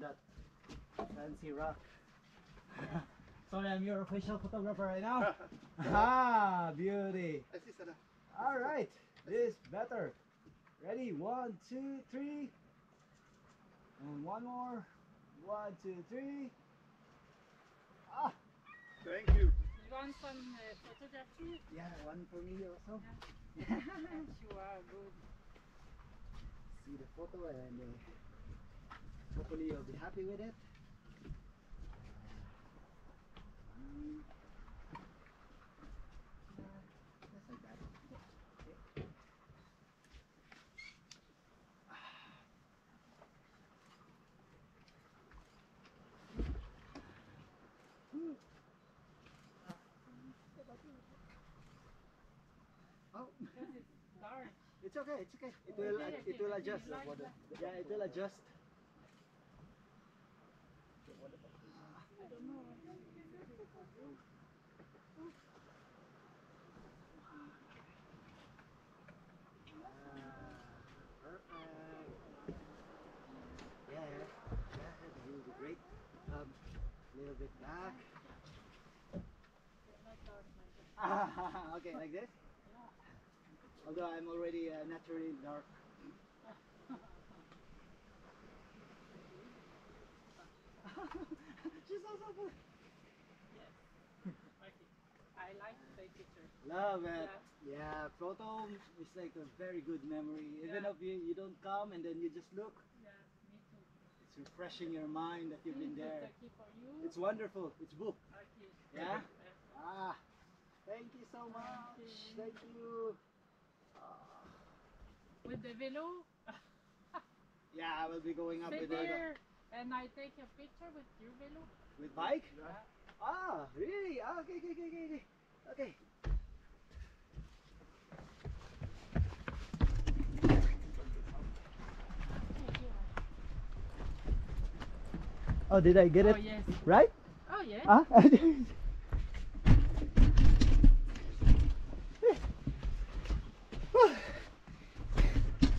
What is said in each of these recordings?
that fancy rock. Sorry, I'm your official photographer right now. ah, beauty. Assis, ça là. All right, this better. Ready? One, two, three. And one more. One, two, three. Ah, Thank you. You want some uh, photography? yeah, one for me also. you are good. See the photo and uh, hopefully you'll be happy with it. Mm. Just like that. Okay. Oh. Because it's okay, it's okay. It will it will adjust. you like? Yeah, it will adjust. I don't know. Perfect. Yeah, yeah, yeah, that will be great. Um, little bit back. Not dark like that. Okay, like this. Although I'm already uh, naturally dark. She's also good. Yes. I like to take pictures. Love it. Yeah, photo is like a very good memory. Even Yeah. if you, you don't come and then you just look, Yeah, me too. it's refreshing your mind that you've been there. the key for you. It's wonderful. It's book. Okay. Yeah? Yeah. Ah, thank you so much. Thank you. Ah, With the velo, yeah, I will be going up sit with the, there and I take a picture with your velo. with bike. Yeah. Ah, really? Ah, okay, okay, okay, okay, okay. Oh, did I get Oh it yes. right? Oh yes. Huh?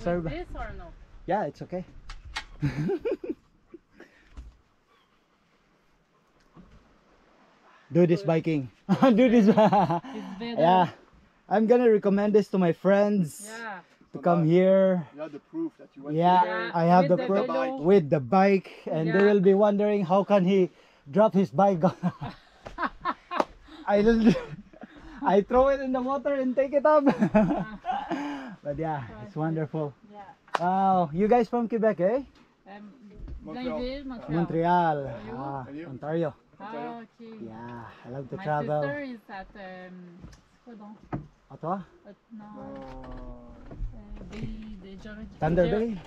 Sorry. With this or no? Yeah, it's okay. Do this biking. Do this. Yeah. I'm gonna recommend this to my friends Yeah. to come here. You have the proof that you went Yeah, there. I have with the the proof velo. with the bike, and they will be wondering how can he drop his bike. I will- I throw it in the water and take it up. Uh-huh. But yeah, it's wonderful. Yeah. Wow, you guys from Quebec, eh? Um, Montreal. Blainville, Montreal. Montreal, you? ah, you? Ontario. Ah, okay. Yeah, I love to My travel. sister is at um, c'est? Ottawa, At, no, Uh, the, the Georgia, Thunder Bay.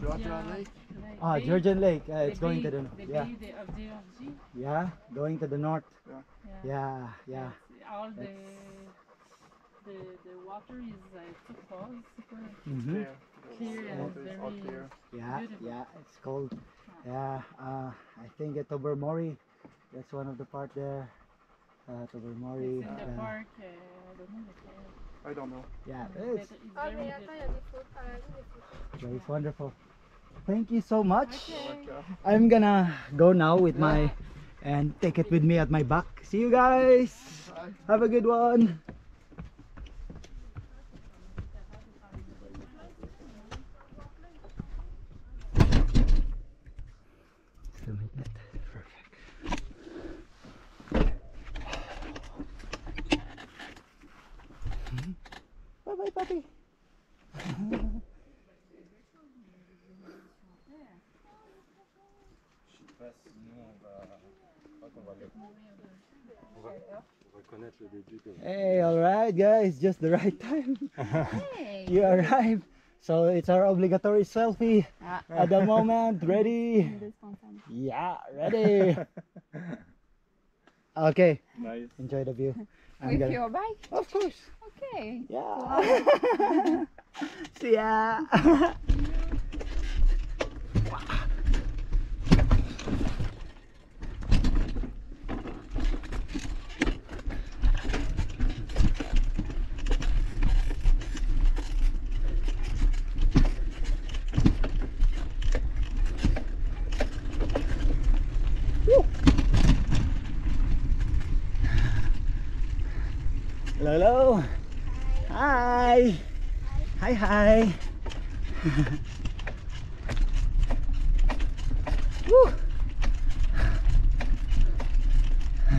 Georgia Lake. Lake. Ah, Georgian Lake. Uh, the it's going to the the yeah, bay of Georgie. yeah, going to the north. Yeah. Yeah, yeah. Yes, All the the the water is uh, too cold, super Mm-hmm. There. clear and water is all very. clear. Yeah, Beautiful. yeah, it's cold. Yeah, uh, I think at Tobermory, that's one of the part there. Uh, Tobermory. It's in the uh, park. Uh, I don't know the. I don't know. yeah, it's, it's very mais attends, il y a beautiful. des photos. Oui, des photos. it's wonderful. Thank you so much. Okay. Okay. I'm gonna go now with my and take it with me at my back. See you guys. Bye. Have a good one. Zoom in it. Perfect. Bye bye, puppy. Hey, all right, guys, just the right time. Hey. You arrived. So it's our obligatory selfie Ah. at the moment. Ready? Yeah, ready. okay, Nice. enjoy the view. I'm With gonna- your bike? Of course. Okay. Yeah. See ya. Hello, hello. Hi. Hi, hi. Woo.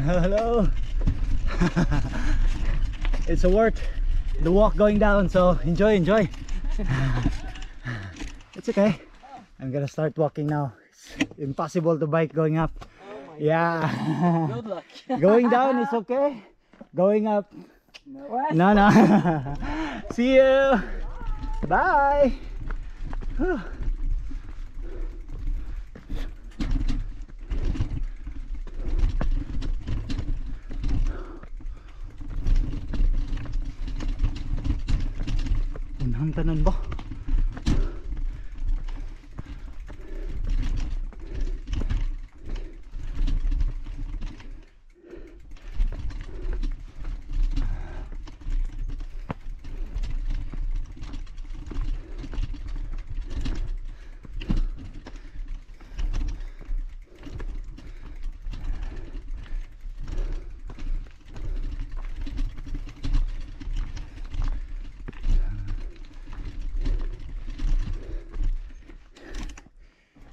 Hello. it's a worth the walk going down, so enjoy, enjoy. it's okay. I'm gonna start walking now. It's impossible to bike going up. Oh yeah. Good luck. going down is okay. Going up. No, no. See you. Bye. Whew. Tanan ba?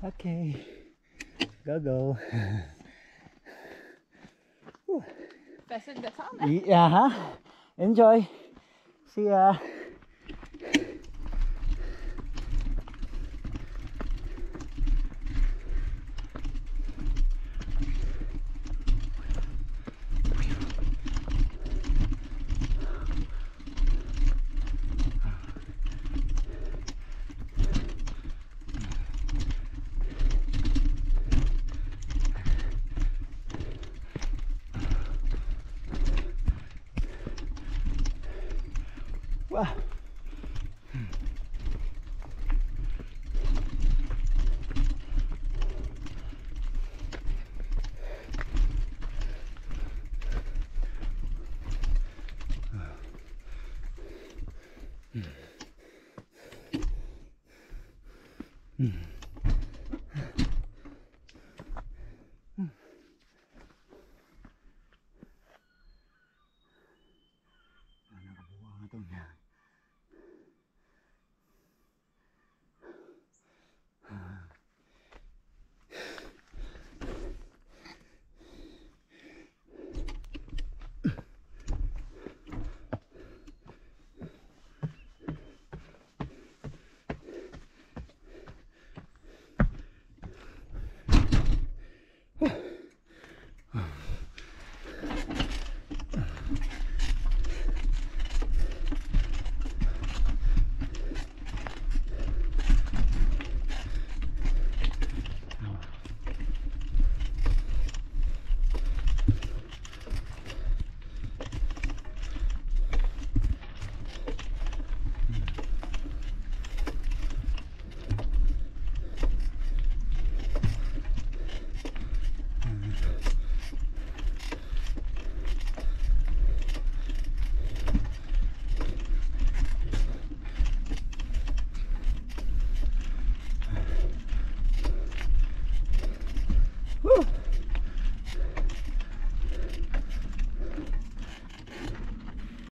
Okay. Go go. Facile de descendre. Yeah. huh? Enjoy. See ya. Wow.